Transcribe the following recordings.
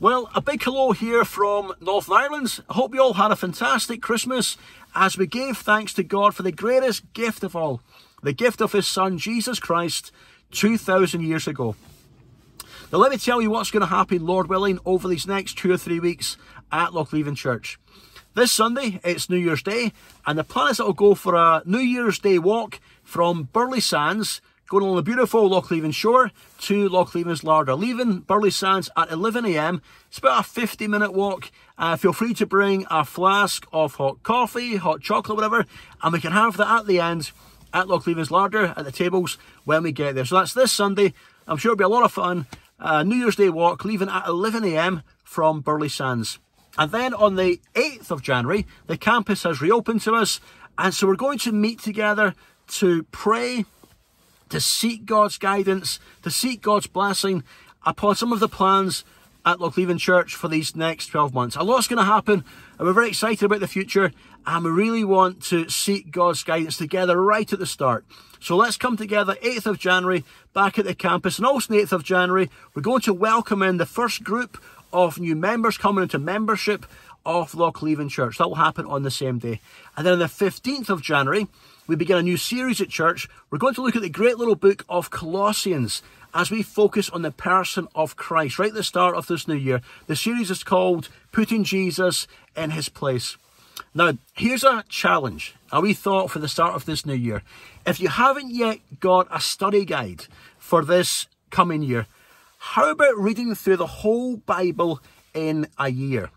Well, a big hello here from Northern Ireland. I hope you all had a fantastic Christmas as we gave thanks to God for the greatest gift of all, the gift of His Son, Jesus Christ, 2,000 years ago. Now, let me tell you what's going to happen, Lord willing, over these next two or three weeks at Loch Leven Church. This Sunday, it's New Year's Day, and the plan is that we'll go for a New Year's Day walk from Burleigh Sands going along the beautiful Loch Leven shore to Loch Leven's Larder. Leaving Burleigh Sands at 11am. It's about a 50 minute walk. Uh, feel free to bring a flask of hot coffee, hot chocolate, whatever, and we can have that at the end at Loch Leven's Larder at the tables when we get there. So that's this Sunday. I'm sure it'll be a lot of fun. Uh, New Year's Day walk, leaving at 11am from Burleigh Sands. And then on the 8th of January, the campus has reopened to us. And so we're going to meet together to pray, to seek God's guidance, to seek God's blessing upon some of the plans at Loch Leven Church for these next 12 months. A lot's going to happen, and we're very excited about the future, and we really want to seek God's guidance together right at the start. So let's come together 8th of January back at the campus, and also 8th of January, we're going to welcome in the first group of new members coming into membership of Loch Leven Church. That will happen on the same day. And then on the 15th of January, we begin a new series at church. We're going to look at the great little book of Colossians as we focus on the person of Christ right at the start of this new year. The series is called Putting Jesus in His Place. Now, here's a challenge, a wee thought for the start of this new year. If you haven't yet got a study guide for this coming year, how about reading through the whole Bible in a year?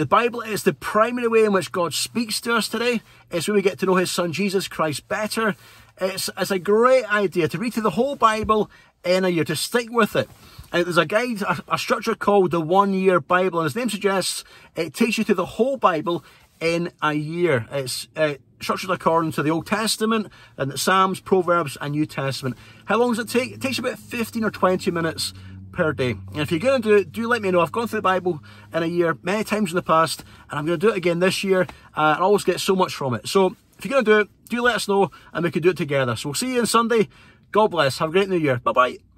The Bible is the primary way in which God speaks to us today. It's where we get to know His Son Jesus Christ better. It's, it's a great idea to read through the whole Bible in a year, to stick with it. And there's a guide, a, a structure called the One Year Bible, and as the name suggests, it takes you through the whole Bible in a year. It's uh, structured according to the Old Testament and the Psalms, Proverbs, and New Testament. How long does it take? It takes about 15 or 20 minutes per day. And if you're going to do it, do let me know. I've gone through the Bible in a year many times in the past, and I'm going to do it again this year. Uh, I always get so much from it. So if you're going to do it, do let us know, and we can do it together. So we'll see you on Sunday. God bless. Have a great new year. Bye bye.